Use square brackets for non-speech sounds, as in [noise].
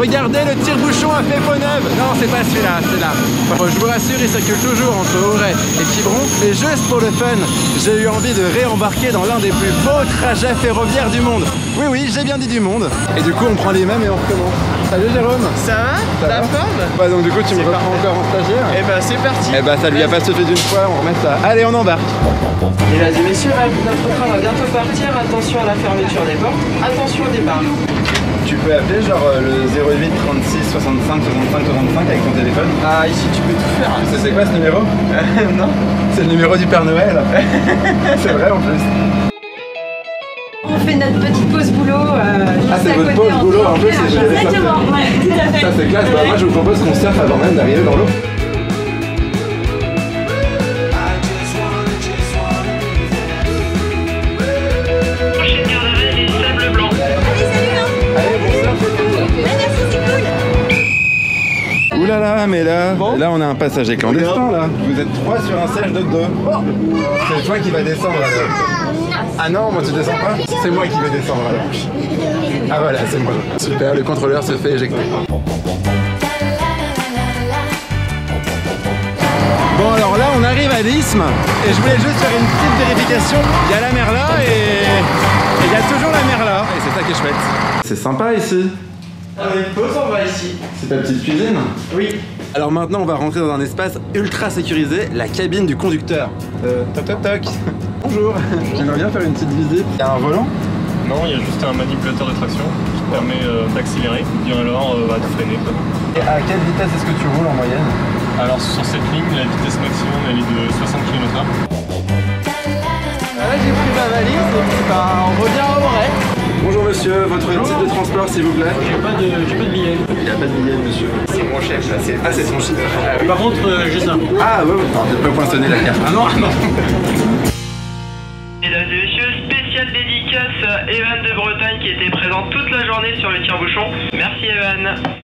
Regardez, le tire-bouchon a fait peau neuve Non, c'est pas celui-là, c'est là. Bon, je vous rassure, il circule toujours entre Auray et Quiberon. Mais juste pour le fun, j'ai eu envie de réembarquer dans l'un des plus beaux trajets ferroviaires du monde. Oui, oui, j'ai bien dit du monde. Et du coup, on prend les mêmes et on recommence. Salut Jérôme Ça va Ça La forme Bah donc du coup, tu me reprends parfait. encore en stagiaire Eh ben c'est parti Eh bah ça lui a pas suffi d'une fois, on remet ça. Allez, on embarque Mesdames et messieurs, notre train va bientôt partir. Attention à la fermeture des portes. Attention au départ. Tu peux appeler genre euh, le 08 36 65 65 65 avec ton téléphone Ah ici tu peux tout faire. Tu sais c'est quoi ce numéro? [laughs] Non C'est le numéro du Père Noël [laughs] C'est vrai en plus On fait notre petite pause boulot. euh, juste Ah, c'est votre pause boulot, en plus, c'est. Exactement, [laughs] ouais, tout à fait. Ça c'est classe, bah moi je vous propose qu'on surfe avant même d'arriver dans l'eau. Là mais là, là on a un passager clandestin là. Vous êtes trois sur un siège de deux. C'est toi qui va descendre alors. Ah non, moi tu descends pas C'est moi qui vais descendre alors. Ah voilà, c'est moi. Super, le contrôleur se fait éjecter. Bon alors là on arrive à l'isthme et je voulais juste faire une petite vérification. Il y a la mer là et et il y a toujours la mer là. Et c'est ça qui est chouette. C'est sympa ici. On a une pause, on va ici. C'est ta petite cuisine Oui. Alors maintenant, on va rentrer dans un espace ultra sécurisé, la cabine du conducteur. Euh, toc toc toc. [laughs] Bonjour. J'aimerais bien faire une petite visite. Il y a un volant Non, il y a juste un manipulateur de traction qui te permet euh, d'accélérer, bien alors euh, bah, de freiner. quoi. Et à quelle vitesse est-ce que tu roules en moyenne Alors sur cette ligne, la vitesse maximum elle est de 60 km/h. Voilà, j'ai pris ma valise et puis bah on revient monsieur, votre titre de transport s'il vous plaît J'ai pas de, j'ai pas de billet. Il n'y a pas de billet monsieur. C'est mon chef là, c'est Ah c'est son chiffre. Par contre, euh, j'ai ça. Ah ouais, ouais. Non, j'ai pas poinçonné la carte. Ah non, non. Mesdames et messieurs, spéciale dédicace à Evan de Bretagne qui était présent toute la journée sur le tire-bouchon. Merci Evan.